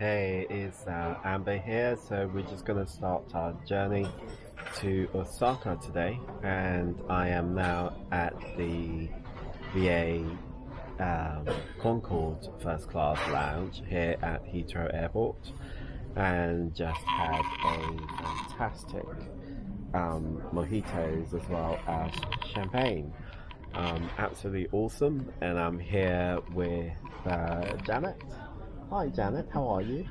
Hey, it's uh, Ambar here. So we're just going to start our journey to Osaka today, and I am now at the BA um, Concorde First Class Lounge here at Heathrow Airport, and just had a fantastic um, mojitos as well as champagne. Um, absolutely awesome, and I'm here with uh, Janet. Hi, Janet. How are you?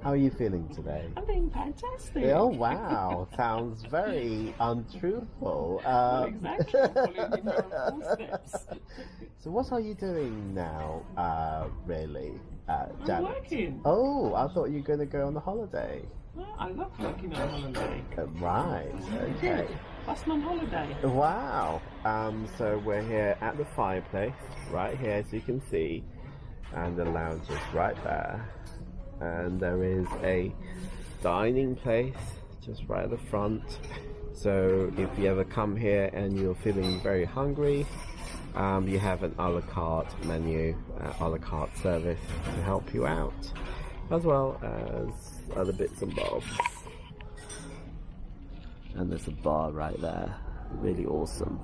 How are you feeling today? I'm doing fantastic. Oh wow! Sounds very untruthful. Uh, exactly. Following in your footsteps. so, what are you doing now, uh, really, uh, I'm Janet? working. Oh, I thought you were going to go on a holiday. Well, I love working on holiday. Uh, right. Okay. That's my holiday. Wow. Um, so we're here at the fireplace, right here, as you can see, and the lounge is right there. And there is a dining place just right at the front. So if you ever come here and you're feeling very hungry, um, you have an a la carte menu, uh, a la carte service to help you out, as well as other bits and bobs. And there's a bar right there, really awesome.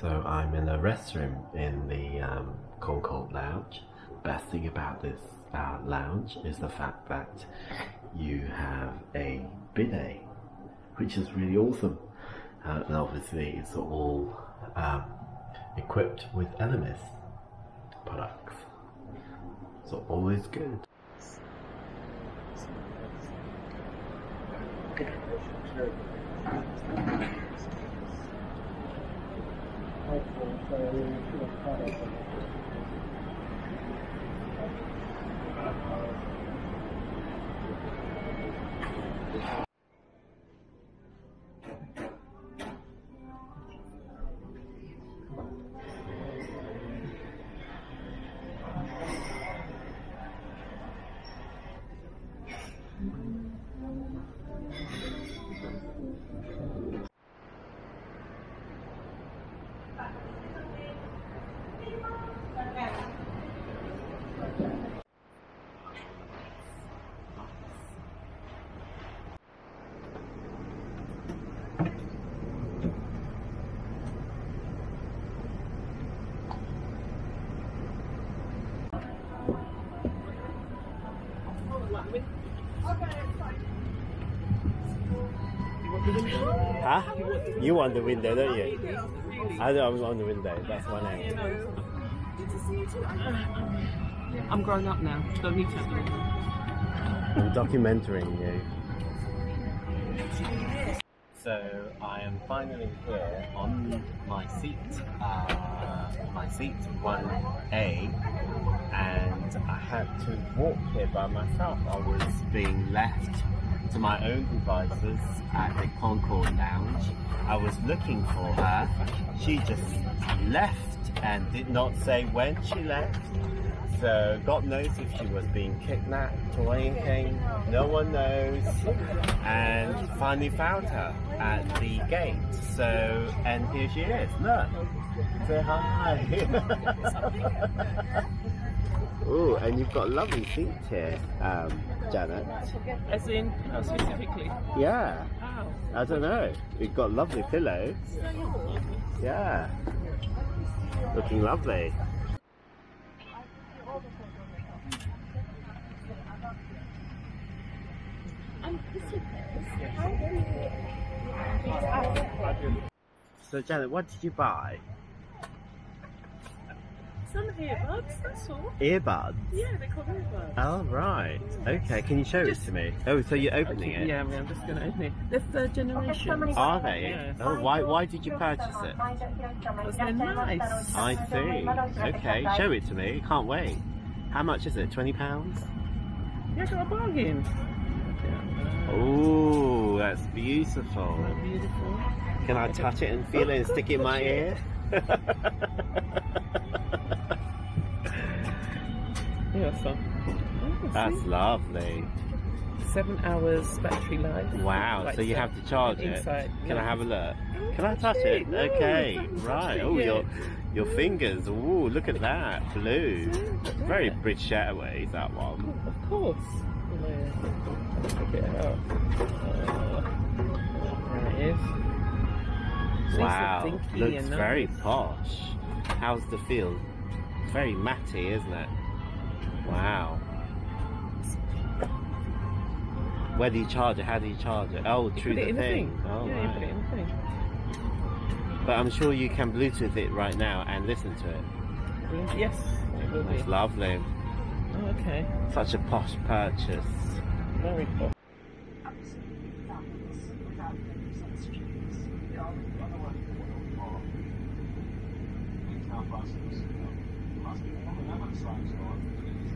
So I'm in a restroom in the um, Concorde Lounge. Best thing about this uh, lounge is the fact that you have a bidet, which is really awesome. Uh, and obviously, it's all um, equipped with Elemis products. So always good. ちょっと待ってください。Huh? You want the window, don't you? I don't want the window. That's my name. I'm grown up now. Don't need to have them. I'm documenting you. So I am finally here on my seat, uh, my seat 1A, and I had to walk here by myself. I was being left to my own devices at the Concorde Lounge. I was looking for her. She just left and did not say when she left. So God knows if she was being kidnapped or anything. No one knows. And finally found her at the gate. So and here she is. Look. Say hi. Ooh, and you've got lovely seats here, um, Janet. As in, uh, specifically. Yeah. How? I don't know. You've got lovely pillows. Yeah. Looking lovely. So Janet, what did you buy? Some earbuds, that's all. Earbuds. Yeah, they're called earbuds. Oh right. Okay. Can you show it to me? Oh, so you're opening it? Yeah, I'm just going to open it. They're third generation. Are they? Yes. Oh, why? Why did you purchase it? Because they're nice. I see. Okay, show it to me. Can't wait. How much is it? Twenty pounds. Yeah, got a bargain. Oh, that's beautiful. Beautiful. Can I touch it and feel it and stick it in my ear? Yeah, so. Oh, That's lovely. Seven hours battery life. Wow. Like So you have to charge it. Inside. Can I have a look? Oh, Can I touch it? No, Okay. Right. Oh, yet. you're Your fingers. Ooh, look at that. Blue. Very British Airways, that one. Of course. Yeah. Check it out. Uh, there it is. Wow. Looks very nice. posh. How's the feel? Very matty, isn't it? Wow. Where do you charge it? How do you charge it? Oh, You through put it the thing. the thing. Oh, yeah, you put it right. in the thing. But I'm sure you can Bluetooth it right now and listen to it. Brilliant. Yes, it will be. It's lovely. Oh, okay. Such a posh purchase. Very cool.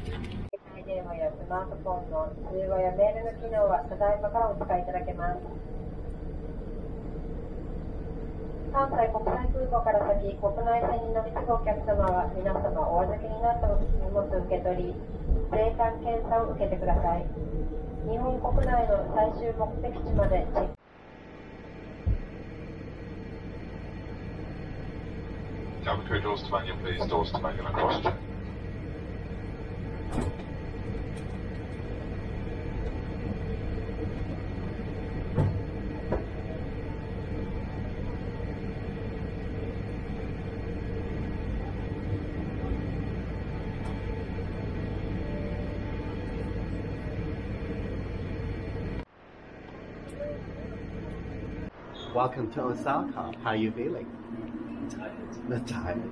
電話やスマートフォンの通話やメールの機能はただいまからお使いいただけます。関西国際空港から先、国内線に乗り継ぐお客様は皆様お預けになった荷物受け取り、税関検査を受けてください。日本国内の最終目的地までチェック Cabin crew doors to manual, please? Doors to manual and cross check. Welcome to Osaka. How are you feeling? Tired. Tired.